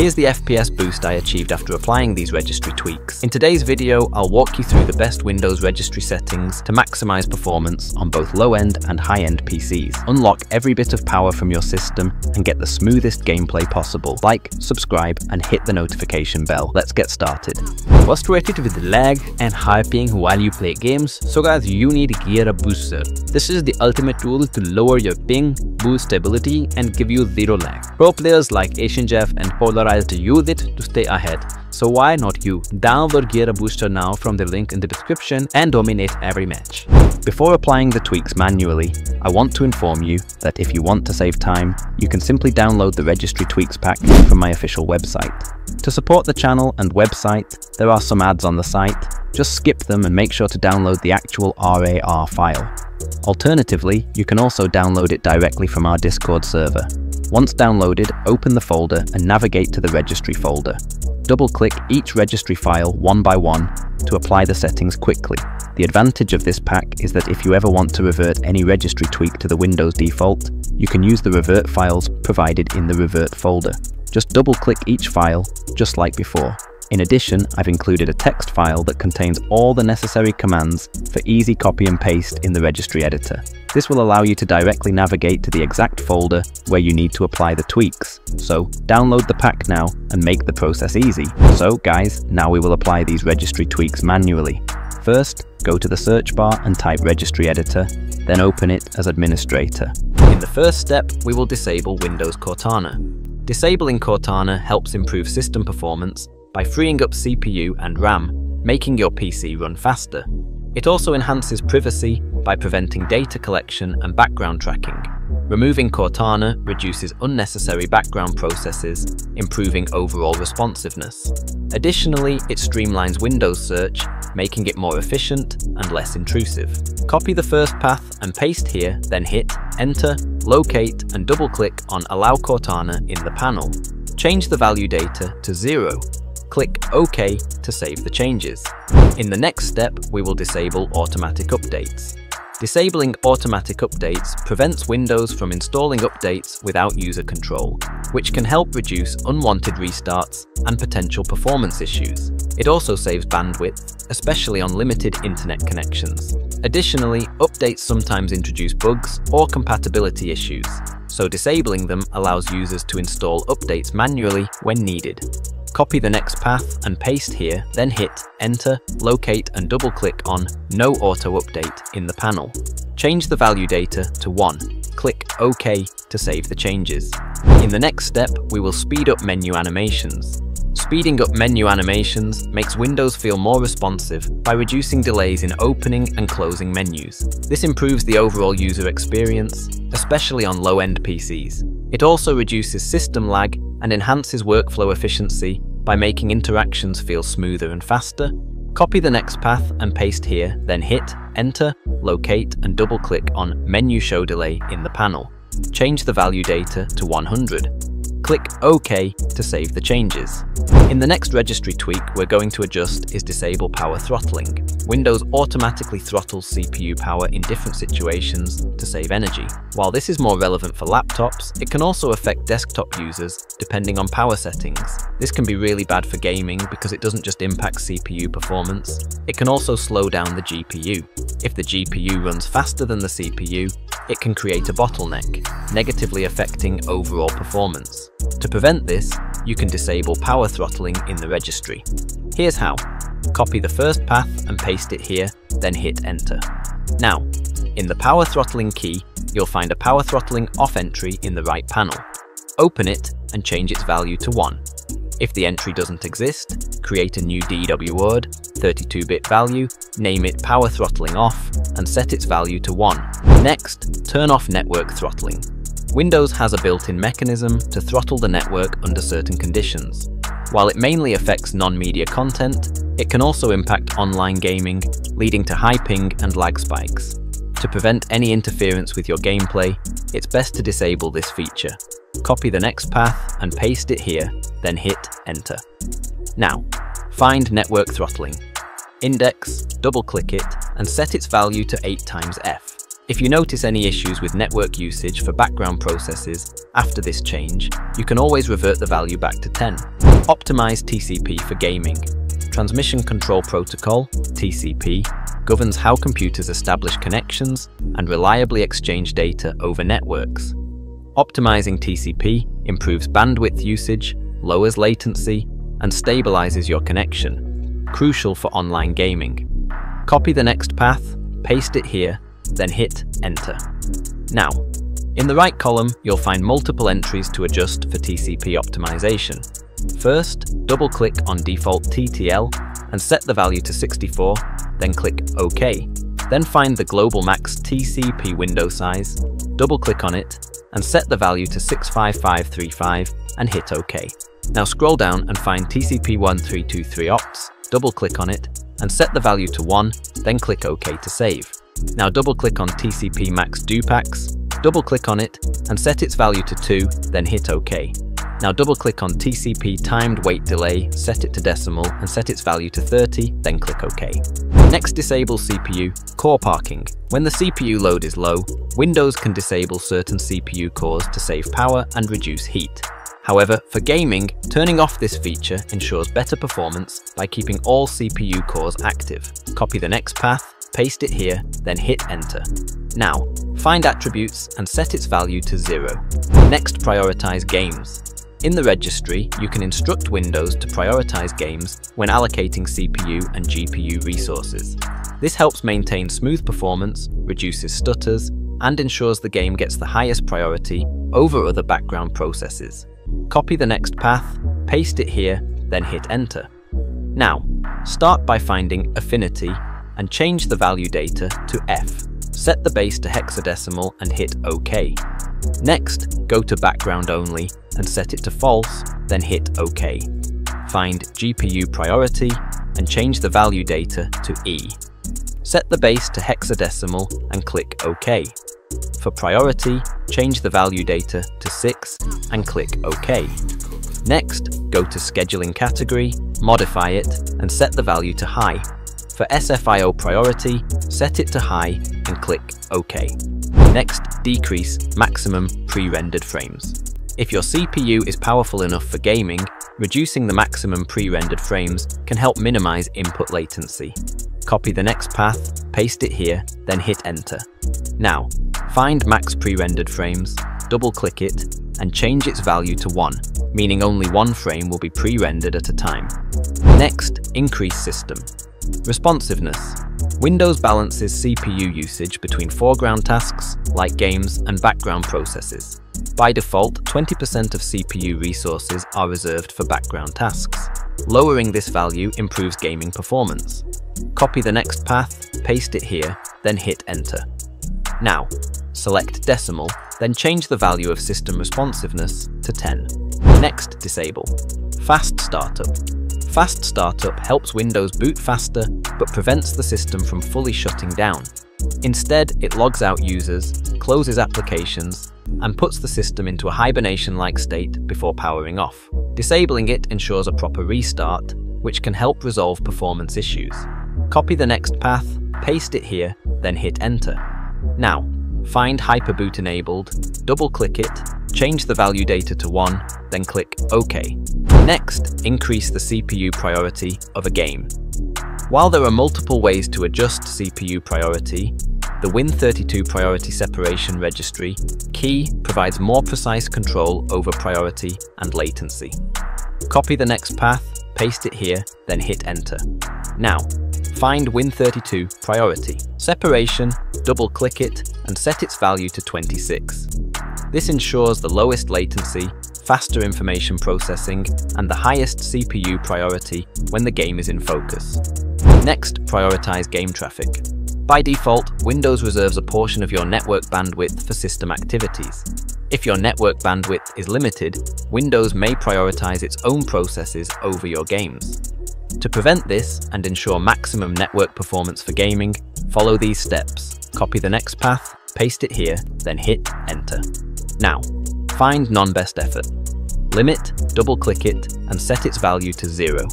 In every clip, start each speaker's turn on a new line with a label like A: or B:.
A: Here's the FPS boost I achieved after applying these registry tweaks. In today's video, I'll walk you through the best Windows registry settings to maximize performance on both low-end and high-end PCs. Unlock every bit of power from your system and get the smoothest gameplay possible. Like, subscribe, and hit the notification bell. Let's get started. Frustrated with lag and high ping while you play games? So guys, you need Gear Booster. This is the ultimate tool to lower your ping, boost stability, and give you zero lag. Pro players like Asian Jeff and Polarized use it to stay ahead. So why not you? Download Gear Booster now from the link in the description and dominate every match. Before applying the tweaks manually, I want to inform you that if you want to save time, you can simply download the Registry Tweaks pack from my official website. To support the channel and website, there are some ads on the site, just skip them and make sure to download the actual RAR file. Alternatively, you can also download it directly from our Discord server. Once downloaded, open the folder and navigate to the registry folder. Double-click each registry file one by one to apply the settings quickly. The advantage of this pack is that if you ever want to revert any registry tweak to the Windows default, you can use the revert files provided in the revert folder. Just double-click each file, just like before. In addition, I've included a text file that contains all the necessary commands for easy copy and paste in the registry editor. This will allow you to directly navigate to the exact folder where you need to apply the tweaks. So download the pack now and make the process easy. So guys, now we will apply these registry tweaks manually. First, go to the search bar and type registry editor, then open it as administrator. In the first step, we will disable Windows Cortana. Disabling Cortana helps improve system performance by freeing up CPU and RAM, making your PC run faster. It also enhances privacy by preventing data collection and background tracking. Removing Cortana reduces unnecessary background processes, improving overall responsiveness. Additionally, it streamlines Windows search, making it more efficient and less intrusive. Copy the first path and paste here, then hit Enter, locate and double-click on Allow Cortana in the panel. Change the value data to 0 click OK to save the changes. In the next step, we will disable automatic updates. Disabling automatic updates prevents Windows from installing updates without user control, which can help reduce unwanted restarts and potential performance issues. It also saves bandwidth, especially on limited internet connections. Additionally, updates sometimes introduce bugs or compatibility issues, so disabling them allows users to install updates manually when needed. Copy the next path and paste here, then hit Enter, locate and double-click on No Auto Update in the panel. Change the value data to 1. Click OK to save the changes. In the next step, we will speed up menu animations. Speeding up menu animations makes Windows feel more responsive by reducing delays in opening and closing menus. This improves the overall user experience, especially on low-end PCs. It also reduces system lag and enhances workflow efficiency by making interactions feel smoother and faster. Copy the next path and paste here, then hit Enter, locate and double-click on Menu Show Delay in the panel. Change the value data to 100 Click OK to save the changes. In the next registry tweak we're going to adjust is disable power throttling. Windows automatically throttles CPU power in different situations to save energy. While this is more relevant for laptops, it can also affect desktop users depending on power settings. This can be really bad for gaming because it doesn't just impact CPU performance, it can also slow down the GPU. If the GPU runs faster than the CPU, it can create a bottleneck, negatively affecting overall performance. To prevent this, you can disable power throttling in the registry. Here's how. Copy the first path and paste it here, then hit enter. Now, in the power throttling key, you'll find a power throttling off entry in the right panel. Open it and change its value to 1. If the entry doesn't exist, create a new DWORD, 32-bit value, name it power throttling off, and set its value to 1. Next, turn off network throttling. Windows has a built-in mechanism to throttle the network under certain conditions. While it mainly affects non-media content, it can also impact online gaming, leading to high ping and lag spikes. To prevent any interference with your gameplay, it's best to disable this feature. Copy the next path and paste it here, then hit enter. Now, find network throttling. Index, double click it, and set its value to 8 times F. If you notice any issues with network usage for background processes after this change, you can always revert the value back to 10. Optimize TCP for gaming. Transmission Control Protocol, TCP, governs how computers establish connections and reliably exchange data over networks. Optimizing TCP improves bandwidth usage, lowers latency, and stabilizes your connection, crucial for online gaming. Copy the next path, paste it here, then hit Enter. Now, in the right column, you'll find multiple entries to adjust for TCP optimization. First, double-click on default TTL and set the value to 64, then click OK. Then find the global max TCP window size, double-click on it, and set the value to 65535 and hit OK. Now scroll down and find TCP1323 opts, double-click on it, and set the value to 1, then click OK to save. Now double-click on TCP Max DupAcks, double-click on it, and set its value to 2, then hit OK. Now double-click on TCP Timed Wait Delay, set it to decimal, and set its value to 30, then click OK. Next disable CPU Core Parking. When the CPU load is low, Windows can disable certain CPU cores to save power and reduce heat. However, for gaming, turning off this feature ensures better performance by keeping all CPU cores active. Copy the next path, paste it here, then hit enter. Now, find attributes and set its value to 0. Next prioritize games. In the registry, you can instruct Windows to prioritize games when allocating CPU and GPU resources. This helps maintain smooth performance, reduces stutters, and ensures the game gets the highest priority over other background processes. Copy the next path, paste it here, then hit enter. Now, start by finding Affinity and change the value data to F. Set the base to hexadecimal and hit OK. Next, go to background only and set it to false, then hit OK. Find GPU priority and change the value data to E. Set the base to hexadecimal and click OK. For priority, change the value data to 6 and click OK. Next, go to Scheduling category, modify it, and set the value to high. For SFIO priority, set it to high and click OK. Next, decrease maximum pre-rendered frames. If your CPU is powerful enough for gaming, reducing the maximum pre-rendered frames can help minimize input latency. Copy the next path, paste it here, then hit enter. Now, find max pre-rendered frames, double-click it, and change its value to 1, meaning only one frame will be pre-rendered at a time. Next, increase system. Responsiveness. Windows balances CPU usage between foreground tasks, like games, and background processes. By default, 20% of CPU resources are reserved for background tasks. Lowering this value improves gaming performance. Copy the next path, paste it here, then hit enter. Now, select decimal, then change the value of system responsiveness to 10. Next, disable Fast Startup. Fast Startup helps Windows boot faster, but prevents the system from fully shutting down. Instead, it logs out users, closes applications, and puts the system into a hibernation-like state before powering off. Disabling it ensures a proper restart, which can help resolve performance issues. Copy the next path, paste it here, then hit enter. Now, find Hiberboot enabled, double-click it, change the value data to 1, then click OK. Next, increase the CPU priority of a game. While there are multiple ways to adjust CPU priority, the Win32 Priority Separation Registry key provides more precise control over priority and latency. Copy the next path, paste it here, then hit enter. Now, find Win32 Priority. Separation, double-click it, and set its value to 26. This ensures the lowest latency, faster information processing, and the highest CPU priority when the game is in focus. Next, prioritize game traffic. By default, Windows reserves a portion of your network bandwidth for system activities. If your network bandwidth is limited, Windows may prioritize its own processes over your games. To prevent this and ensure maximum network performance for gaming, follow these steps. Copy the next path, paste it here, then hit enter. Now, find non-best effort. Limit, double-click it, and set its value to zero.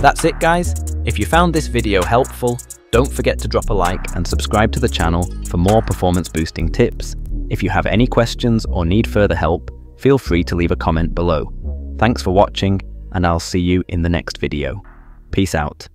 A: That's it guys. If you found this video helpful, Don't forget to drop a like and subscribe to the channel for more performance boosting tips. If you have any questions or need further help, feel free to leave a comment below. Thanks for watching and I'll see you in the next video. Peace out.